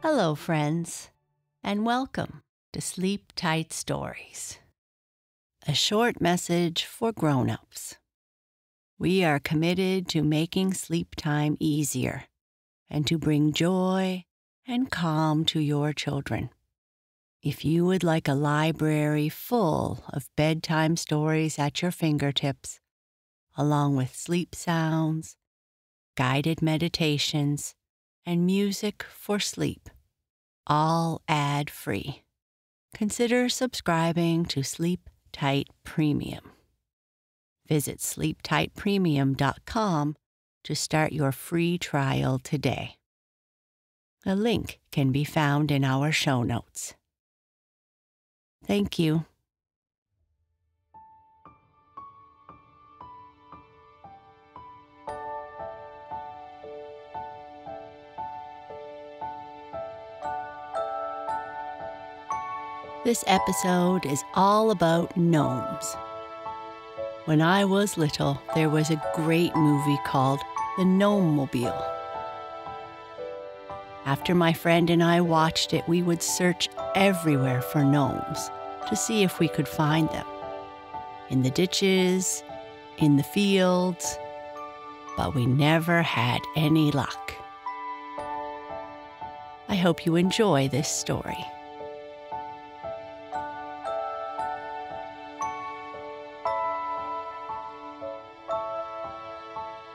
Hello, friends, and welcome to Sleep Tight Stories. A short message for grown-ups. We are committed to making sleep time easier and to bring joy and calm to your children. If you would like a library full of bedtime stories at your fingertips, along with sleep sounds, guided meditations, and music for sleep, all ad free. Consider subscribing to Sleep Tight Premium. Visit sleeptightpremium.com to start your free trial today. A link can be found in our show notes. Thank you. This episode is all about gnomes. When I was little, there was a great movie called The Gnome Mobile. After my friend and I watched it, we would search everywhere for gnomes to see if we could find them. In the ditches, in the fields, but we never had any luck. I hope you enjoy this story.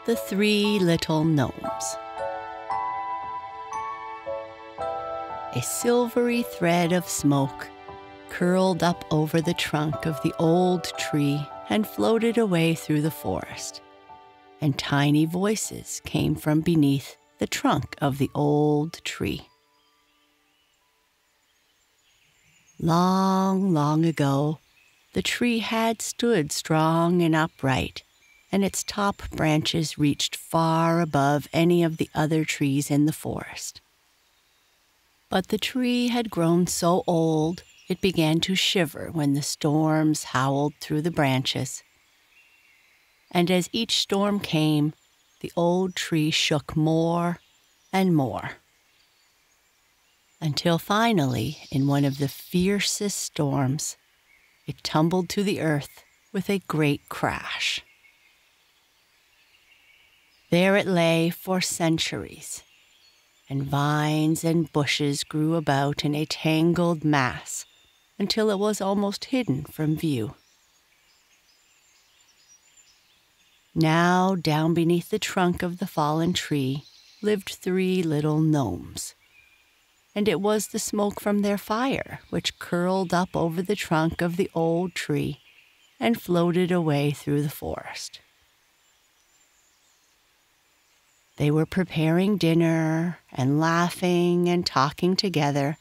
The Three Little Gnomes. A silvery thread of smoke curled up over the trunk of the old tree and floated away through the forest, and tiny voices came from beneath the trunk of the old tree. Long, long ago, the tree had stood strong and upright and its top branches reached far above any of the other trees in the forest. But the tree had grown so old it began to shiver when the storms howled through the branches. And as each storm came, the old tree shook more and more. Until finally, in one of the fiercest storms, it tumbled to the earth with a great crash. There it lay for centuries, and vines and bushes grew about in a tangled mass until it was almost hidden from view. Now, down beneath the trunk of the fallen tree lived three little gnomes, and it was the smoke from their fire which curled up over the trunk of the old tree and floated away through the forest. They were preparing dinner and laughing and talking together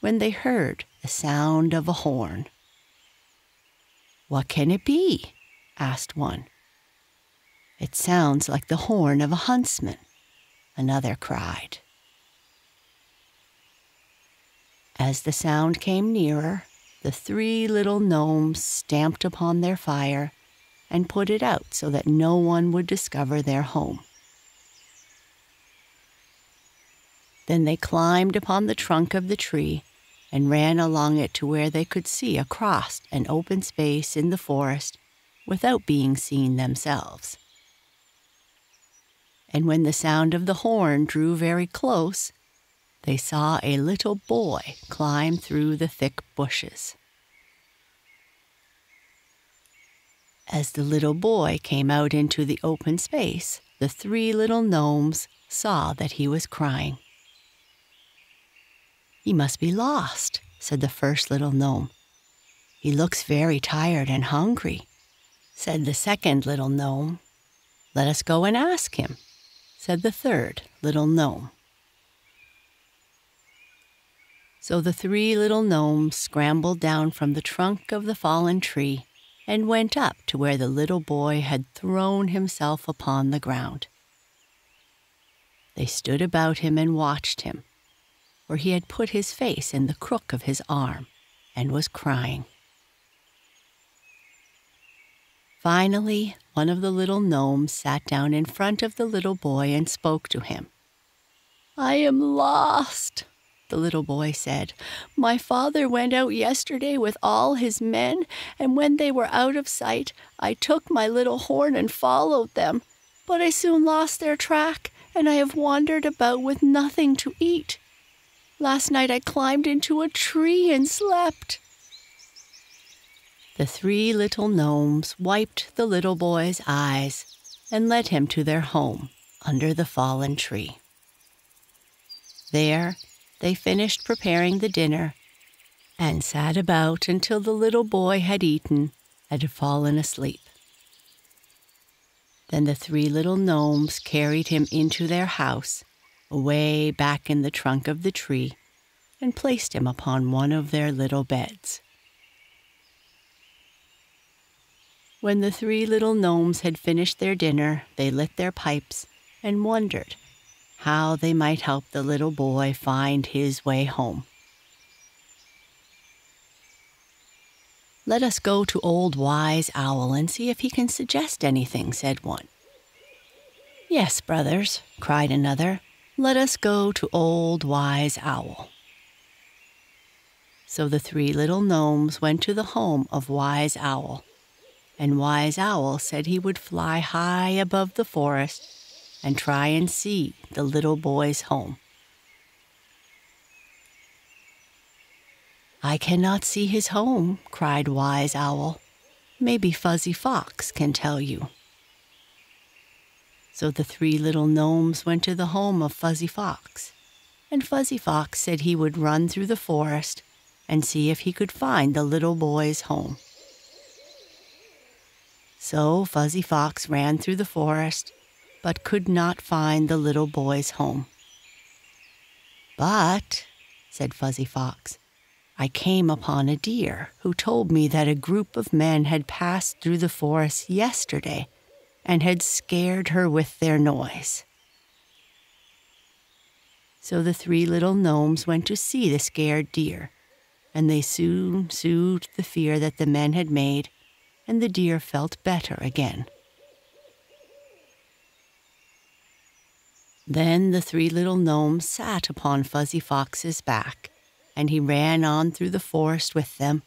when they heard the sound of a horn. What can it be? asked one. It sounds like the horn of a huntsman, another cried. As the sound came nearer, the three little gnomes stamped upon their fire and put it out so that no one would discover their home. Then they climbed upon the trunk of the tree and ran along it to where they could see across an open space in the forest without being seen themselves. And when the sound of the horn drew very close, they saw a little boy climb through the thick bushes. As the little boy came out into the open space, the three little gnomes saw that he was crying. He must be lost, said the first little gnome. He looks very tired and hungry, said the second little gnome. Let us go and ask him, said the third little gnome. So the three little gnomes scrambled down from the trunk of the fallen tree and went up to where the little boy had thrown himself upon the ground. They stood about him and watched him where he had put his face in the crook of his arm and was crying. Finally, one of the little gnomes sat down in front of the little boy and spoke to him. I am lost, the little boy said. My father went out yesterday with all his men, and when they were out of sight, I took my little horn and followed them. But I soon lost their track, and I have wandered about with nothing to eat. Last night I climbed into a tree and slept. The three little gnomes wiped the little boy's eyes and led him to their home under the fallen tree. There, they finished preparing the dinner and sat about until the little boy had eaten and had fallen asleep. Then the three little gnomes carried him into their house, away back in the trunk of the tree, and placed him upon one of their little beds. When the three little gnomes had finished their dinner, they lit their pipes and wondered how they might help the little boy find his way home. Let us go to Old Wise Owl and see if he can suggest anything, said one. Yes, brothers, cried another, let us go to Old Wise Owl. So the three little gnomes went to the home of Wise Owl, and Wise Owl said he would fly high above the forest and try and see the little boy's home. I cannot see his home, cried Wise Owl. Maybe Fuzzy Fox can tell you. So the three little gnomes went to the home of Fuzzy Fox, and Fuzzy Fox said he would run through the forest and see if he could find the little boy's home. So Fuzzy Fox ran through the forest but could not find the little boy's home. But, said Fuzzy Fox, I came upon a deer who told me that a group of men had passed through the forest yesterday and had scared her with their noise. So the three little gnomes went to see the scared deer, and they soon soothed the fear that the men had made, and the deer felt better again. Then the three little gnomes sat upon Fuzzy Fox's back, and he ran on through the forest with them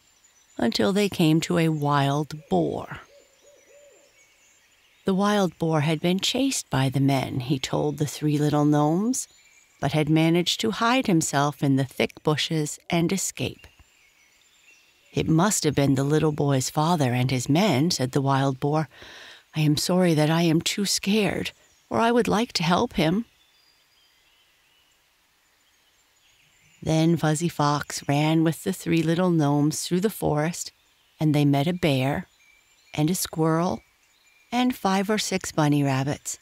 until they came to a wild boar. The wild boar had been chased by the men, he told the three little gnomes, but had managed to hide himself in the thick bushes and escape. It must have been the little boy's father and his men, said the wild boar. I am sorry that I am too scared, or I would like to help him. Then Fuzzy Fox ran with the three little gnomes through the forest, and they met a bear, and a squirrel, and five or six bunny rabbits.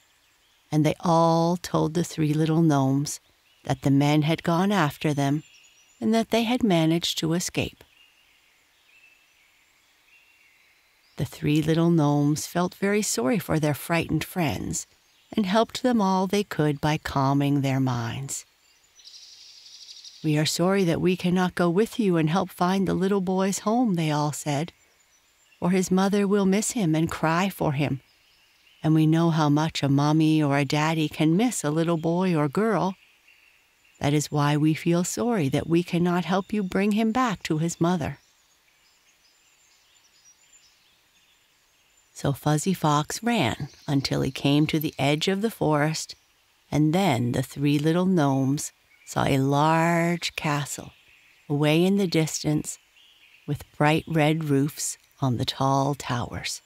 And they all told the three little gnomes that the men had gone after them and that they had managed to escape. The three little gnomes felt very sorry for their frightened friends and helped them all they could by calming their minds. We are sorry that we cannot go with you and help find the little boy's home, they all said, or his mother will miss him and cry for him. And we know how much a mommy or a daddy can miss a little boy or girl. That is why we feel sorry that we cannot help you bring him back to his mother. So Fuzzy Fox ran until he came to the edge of the forest, and then the three little gnomes saw a large castle away in the distance with bright red roofs on the tall towers.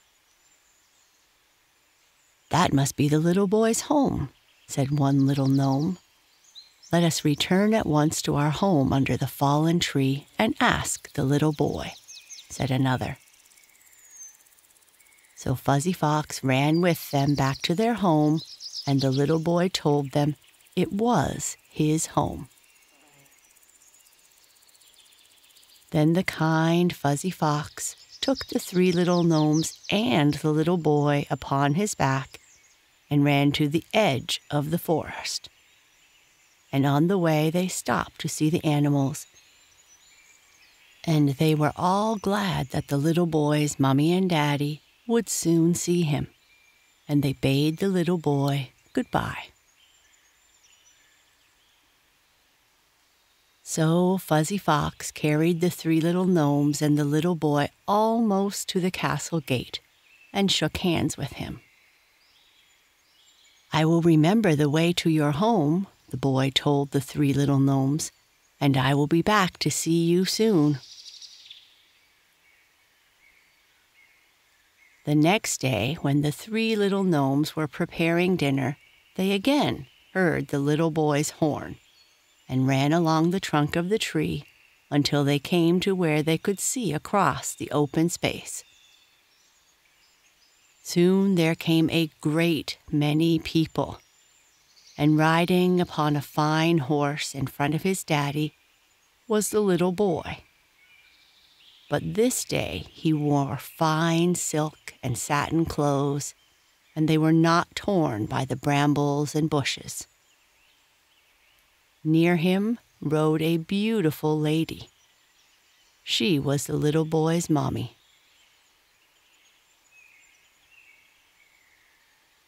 That must be the little boy's home, said one little gnome. Let us return at once to our home under the fallen tree and ask the little boy, said another. So Fuzzy Fox ran with them back to their home, and the little boy told them it was his home. Then the kind Fuzzy Fox took the three little gnomes and the little boy upon his back and ran to the edge of the forest. And on the way they stopped to see the animals. And they were all glad that the little boy's mummy and daddy would soon see him. And they bade the little boy goodbye. So Fuzzy Fox carried the three little gnomes and the little boy almost to the castle gate and shook hands with him. I will remember the way to your home, the boy told the three little gnomes, and I will be back to see you soon. The next day, when the three little gnomes were preparing dinner, they again heard the little boy's horn and ran along the trunk of the tree until they came to where they could see across the open space. Soon there came a great many people, and riding upon a fine horse in front of his daddy was the little boy. But this day he wore fine silk and satin clothes, and they were not torn by the brambles and bushes. Near him rode a beautiful lady. She was the little boy's mommy.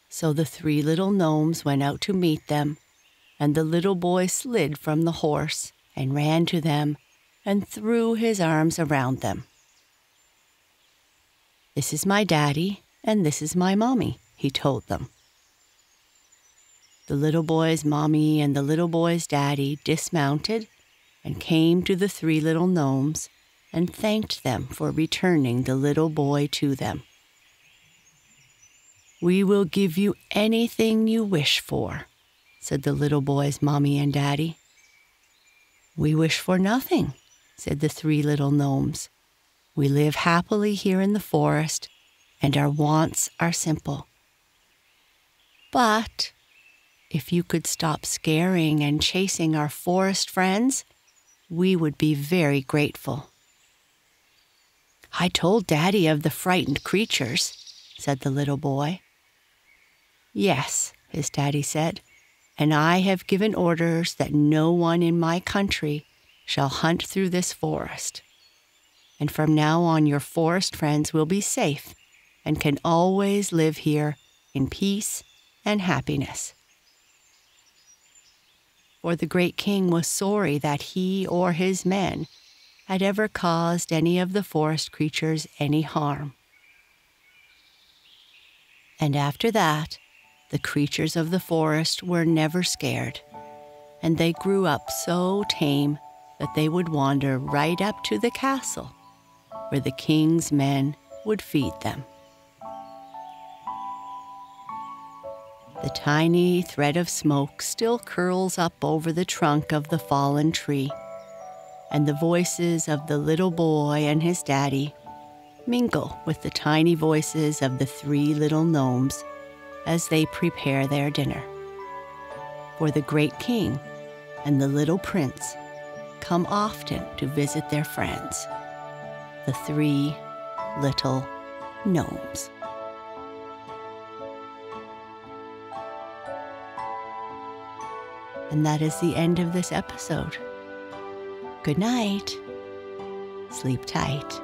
So the three little gnomes went out to meet them, and the little boy slid from the horse and ran to them and threw his arms around them. This is my daddy, and this is my mommy, he told them. The little boy's mommy and the little boy's daddy dismounted and came to the three little gnomes and thanked them for returning the little boy to them. We will give you anything you wish for, said the little boy's mommy and daddy. We wish for nothing, said the three little gnomes. We live happily here in the forest, and our wants are simple. But if you could stop scaring and chasing our forest friends, we would be very grateful. I told Daddy of the frightened creatures, said the little boy. Yes, his daddy said, and I have given orders that no one in my country shall hunt through this forest. And from now on, your forest friends will be safe and can always live here in peace and happiness. For the great king was sorry that he or his men had ever caused any of the forest creatures any harm. And after that, the creatures of the forest were never scared, and they grew up so tame that they would wander right up to the castle, where the king's men would feed them. The tiny thread of smoke still curls up over the trunk of the fallen tree, and the voices of the little boy and his daddy mingle with the tiny voices of the three little gnomes as they prepare their dinner. For the great king and the little prince come often to visit their friends, the three little gnomes. And that is the end of this episode. Good night. Sleep tight.